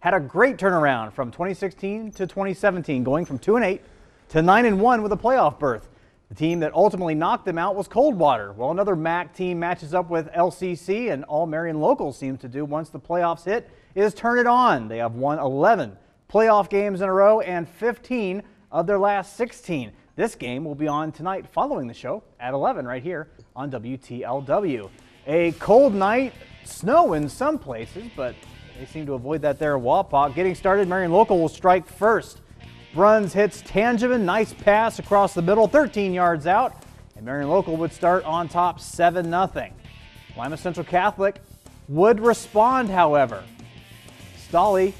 had a great turnaround from 2016 to 2017, going from 2 and 8 to 9 and 1 with a playoff berth. The team that ultimately knocked them out was Coldwater. Well, another MAC team matches up with LCC, and all Marion locals seems to do once the playoffs hit is turn it on. They have won 11 playoff games in a row and 15 of their last 16. This game will be on tonight following the show at 11 right here on WTLW. A cold night, snow in some places, but they seem to avoid that there Wapak. Getting started, Marion Local will strike first. Bruns hits Tangeman, nice pass across the middle, 13 yards out, and Marion Local would start on top 7 0. Lima Central Catholic would respond, however. Stolly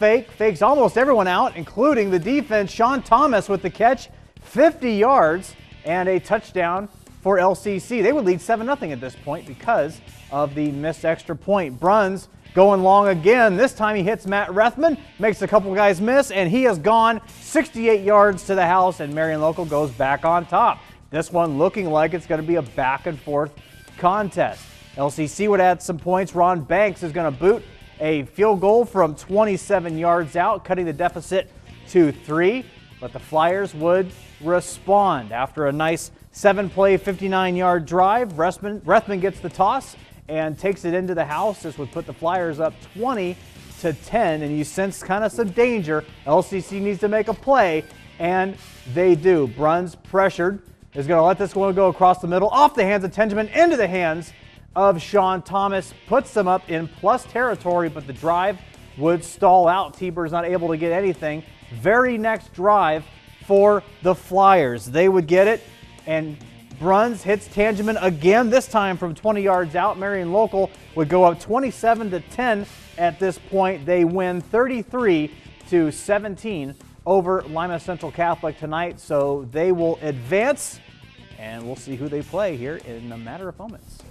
fake, fakes almost everyone out, including the defense. Sean Thomas with the catch, 50 yards, and a touchdown for LCC. They would lead 7 0 at this point because of the missed extra point. Bruns Going long again. This time he hits Matt Rethman, makes a couple guys miss, and he has gone 68 yards to the house, and Marion Local goes back on top. This one looking like it's going to be a back and forth contest. LCC would add some points. Ron Banks is going to boot a field goal from 27 yards out, cutting the deficit to three. But the Flyers would respond after a nice seven play, 59 yard drive. Rethman, Rethman gets the toss and takes it into the house. This would put the Flyers up 20 to 10, and you sense kind of some danger. LCC needs to make a play, and they do. Bruns pressured is going to let this one go across the middle, off the hands of Tangeman, into the hands of Sean Thomas. Puts them up in plus territory, but the drive would stall out. T-Birds not able to get anything. Very next drive for the Flyers. They would get it, and Bruns hits Tangeman again, this time from 20 yards out. Marion Local would go up 27 to 10 at this point. They win 33 to 17 over Lima Central Catholic tonight, so they will advance, and we'll see who they play here in a matter of moments.